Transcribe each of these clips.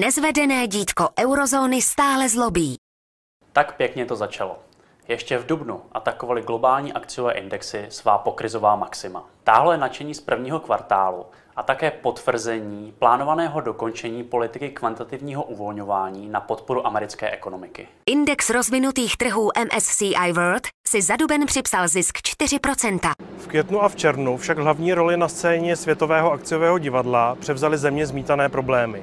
Nezvedené dítko eurozóny stále zlobí. Tak pěkně to začalo. Ještě v Dubnu atakovaly globální akciové indexy svá pokrizová maxima. Táhle nadšení z prvního kvartálu a také potvrzení plánovaného dokončení politiky kvantitativního uvolňování na podporu americké ekonomiky. Index rozvinutých trhů MSCI World si za duben připsal zisk 4%. V květnu a v červnu však hlavní roli na scéně světového akciového divadla převzaly země zmítané problémy.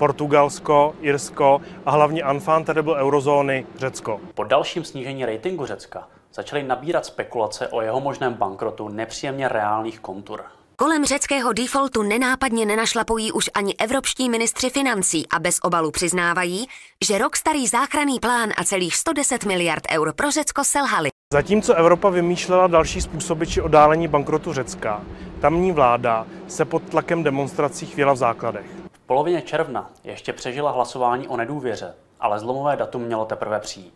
Portugalsko, Irsko a hlavně enfant terrible eurozóny Řecko. Po dalším snížení ratingu Řecka začaly nabírat spekulace o jeho možném bankrotu nepříjemně reálných kontur. Kolem řeckého defaultu nenápadně nenašlapují už ani evropští ministři financí a bez obalu přiznávají, že rok starý záchranný plán a celých 110 miliard eur pro Řecko selhali. Zatímco Evropa vymýšlela další způsoby či odálení bankrotu Řecka, tamní vláda se pod tlakem demonstrací chvěla v základech. V polovině června ještě přežila hlasování o nedůvěře, ale zlomové datum mělo teprve přijít.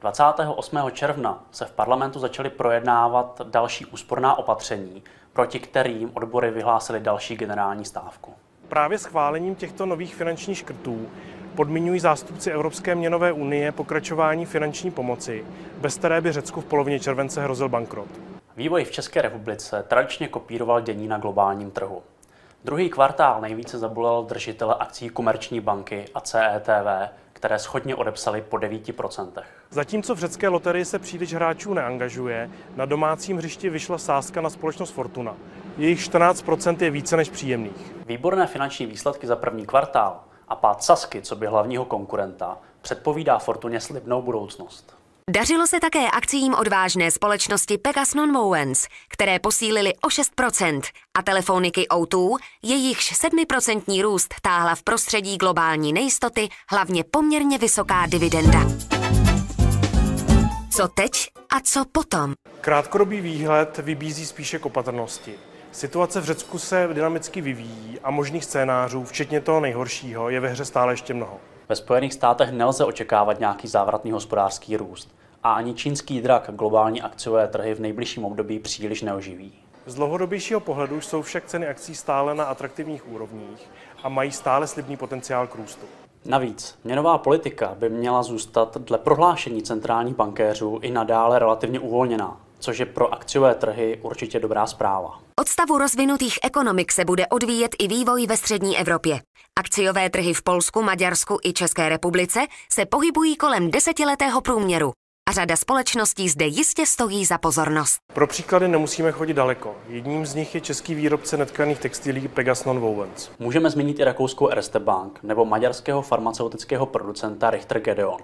28. června se v parlamentu začaly projednávat další úsporná opatření, proti kterým odbory vyhlásily další generální stávku. Právě schválením těchto nových finančních škrtů podmiňují zástupci Evropské měnové unie pokračování finanční pomoci, bez které by Řecku v polovině července hrozil bankrot. Vývoj v České republice tradičně kopíroval dění na globálním trhu. Druhý kvartál nejvíce zabolel držitele akcí Komerční banky a CETV, které schodně odepsali po 9%. Zatímco v řecké loterii se příliš hráčů neangažuje, na domácím hřišti vyšla sázka na společnost Fortuna. Jejich 14% je více než příjemných. Výborné finanční výsledky za první kvartál a pád Sasky, co by hlavního konkurenta, předpovídá Fortuně slibnou budoucnost. Dařilo se také akcím odvážné společnosti Pegas Nonwovens, které posílily o 6% a telefoniky O2, jejichž 7% růst táhla v prostředí globální nejistoty, hlavně poměrně vysoká dividenda. Co teď a co potom? Krátkodobý výhled vybízí spíše k opatrnosti. Situace v Řecku se dynamicky vyvíjí a možných scénářů, včetně toho nejhoršího, je ve hře stále ještě mnoho. Ve Spojených státech nelze očekávat nějaký závratný hospodářský růst a ani čínský drak globální akciové trhy v nejbližším období příliš neoživí. Z dlouhodobějšího pohledu jsou však ceny akcí stále na atraktivních úrovních a mají stále slibný potenciál k růstu. Navíc měnová politika by měla zůstat dle prohlášení centrálních bankéřů i nadále relativně uvolněná, což je pro akciové trhy určitě dobrá zpráva. Od stavu rozvinutých ekonomik se bude odvíjet i vývoj ve střední Evropě. Akciové trhy v Polsku, Maďarsku i České republice se pohybují kolem desetiletého průměru a řada společností zde jistě stojí za pozornost. Pro příklady nemusíme chodit daleko. Jedním z nich je český výrobce netkaných textilí Pegas Nonwovens. Můžeme zmínit i rakouskou Erste Bank nebo maďarského farmaceutického producenta Richter Gedeon.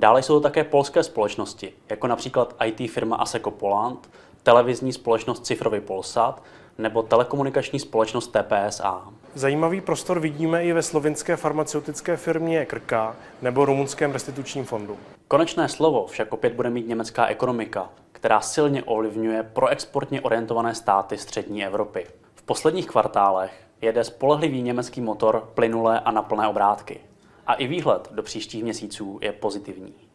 Dále jsou to také polské společnosti, jako například IT firma Aseco Poland, televizní společnost Cifrový Polsat nebo telekomunikační společnost TPSA. Zajímavý prostor vidíme i ve slovinské farmaceutické firmě Krka nebo rumunském restitučním fondu. Konečné slovo však opět bude mít německá ekonomika, která silně ovlivňuje proexportně orientované státy střední Evropy. V posledních kvartálech jede spolehlivý německý motor plynulé a na plné obrátky. A i výhled do příštích měsíců je pozitivní.